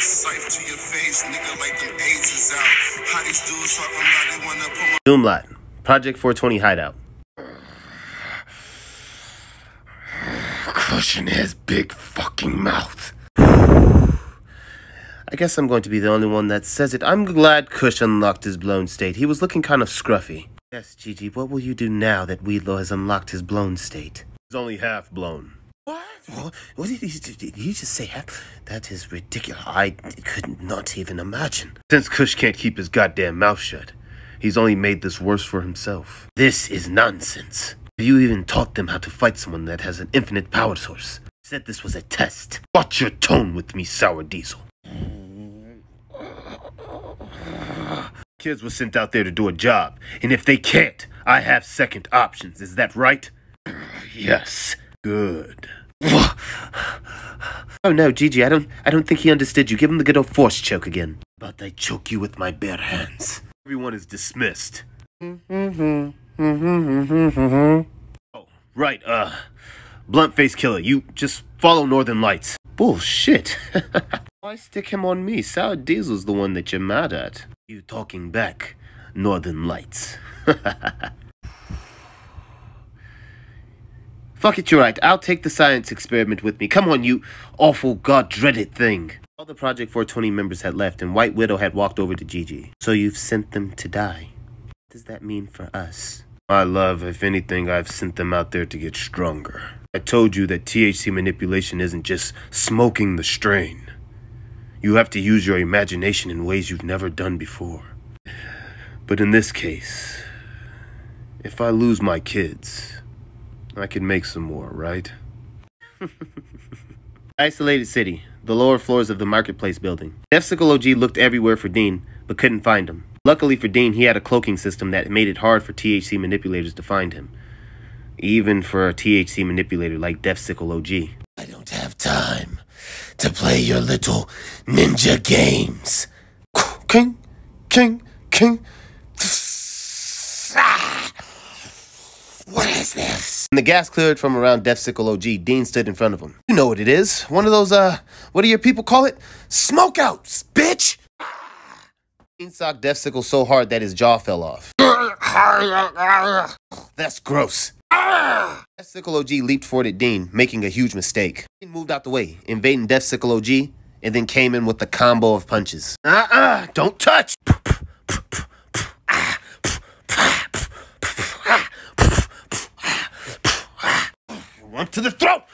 Sight to your face, nigga, like them AIDS is out. How these dudes talking about they wanna put my Doomlot, Project 420 Hideout. Cushion his big fucking mouth. I guess I'm going to be the only one that says it. I'm glad Kush unlocked his blown state. He was looking kind of scruffy. Yes, Gigi, what will you do now that Weedlow has unlocked his blown state? He's only half blown. What? What, what did, he, did you just say? Half? That is ridiculous. I could not even imagine. Since Kush can't keep his goddamn mouth shut, he's only made this worse for himself. This is nonsense. Have you even taught them how to fight someone that has an infinite power source. Said this was a test. Watch your tone with me, Sour Diesel. Kids were sent out there to do a job, and if they can't, I have second options. Is that right? Yes. Good. Oh no, Gigi, I don't I don't think he understood you. Give him the good old force choke again. But I choke you with my bare hands. Everyone is dismissed. oh, right, uh Blunt face killer, you just follow Northern Lights. Bullshit. Why stick him on me? Sour Diesel's the one that you're mad at. You talking back, Northern Lights. Fuck it, you're right. I'll take the science experiment with me. Come on, you awful god-dreaded thing. All the Project 420 members had left, and White Widow had walked over to Gigi. So you've sent them to die. What does that mean for us? My love, if anything, I've sent them out there to get stronger. I told you that THC manipulation isn't just smoking the strain. You have to use your imagination in ways you've never done before. But in this case, if I lose my kids, I can make some more, right? Isolated city, the lower floors of the marketplace building. Defsicle OG looked everywhere for Dean, but couldn't find him. Luckily for Dean, he had a cloaking system that made it hard for THC manipulators to find him. Even for a THC manipulator like Defsicle OG. I don't have time to play your little ninja games. King, king, king. What is this? When the gas cleared from around Defsicle OG, Dean stood in front of him. You know what it is. One of those, uh, what do your people call it? Smoke outs, bitch! Dean socked Defsicle so hard that his jaw fell off. That's gross. Defsicle OG leaped forward at Dean, making a huge mistake. Dean moved out the way, invading Defsicle OG, and then came in with the combo of punches. Uh-uh, don't touch! One to the throat!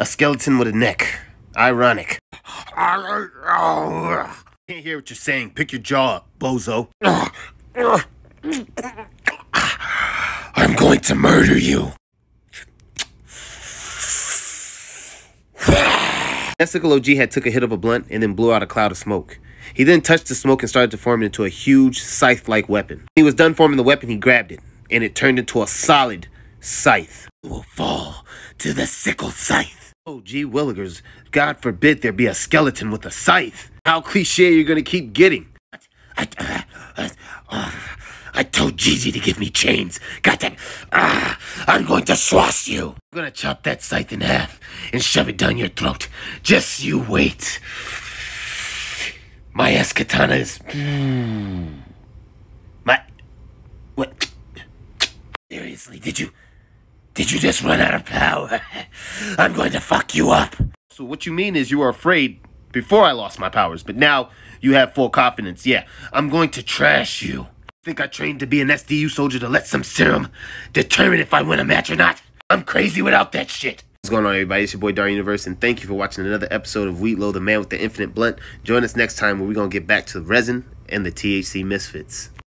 a skeleton with a neck. Ironic. Can't hear what you're saying. Pick your jaw up, bozo. I'm going to murder you. Defsicle OG had took a hit of a blunt and then blew out a cloud of smoke. He then touched the smoke and started to form it into a huge scythe-like weapon. When he was done forming the weapon, he grabbed it, and it turned into a solid scythe. Will fall to the sickle scythe. Oh, gee willigers, God forbid there be a skeleton with a scythe. How cliche are you gonna keep getting? I, uh, uh, uh, I told Gigi to give me chains. Got that? Ah, I'm going to swash you. I'm gonna chop that scythe in half and shove it down your throat. Just you wait. My Eskatana is. My. What? Seriously, did you. Did you just run out of power? I'm going to fuck you up. So what you mean is you were afraid before I lost my powers, but now you have full confidence. Yeah, I'm going to trash you. Think I trained to be an SDU soldier to let some serum determine if I win a match or not? I'm crazy without that shit. What's going on, everybody? It's your boy Dar Universe, and thank you for watching another episode of Weedlow, the man with the infinite blunt. Join us next time where we're going to get back to the resin and the THC misfits.